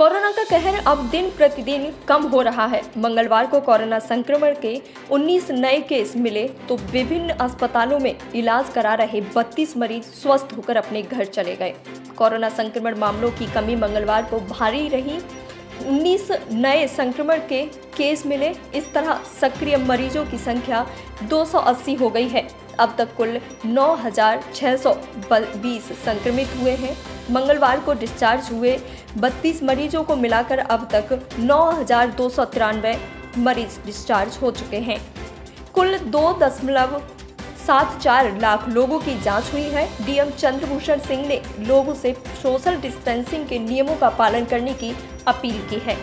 Corona का कहर अब दिन प्रतिदिन कम हो रहा है। मंगलवार को कोरोना संक्रमण के 19 नए केस मिले तो विभिन्न अस्पतालों में इलाज करा रहे 32 मरीज़ स्वस्थ होकर अपने घर चले गए। कोरोना संक्रमण मामलों की कमी मंगलवार को भारी रही। 19 नए संक्रमण के केस मिले। इस तरह सक्रिय मरीजों की संख्या 280 हो गई है। अब तक कुल 9,620 संक्रमित हुए हैं। मंगलवार को डिस्चार्ज हुए 32 मरीजों को मिलाकर अब तक नौ हज़ार दो सौ तिरानवे मरीज़ डिस्चार्ज हो चुके हैं। कुल दो दशमलव सात चार लाख लोगों की जाँच हुई है। डीएम चंद्रभूषण सिंह ने लोगों से सोशल डिस्टेंसिंग के नियमों का पालन करने की अपील की है।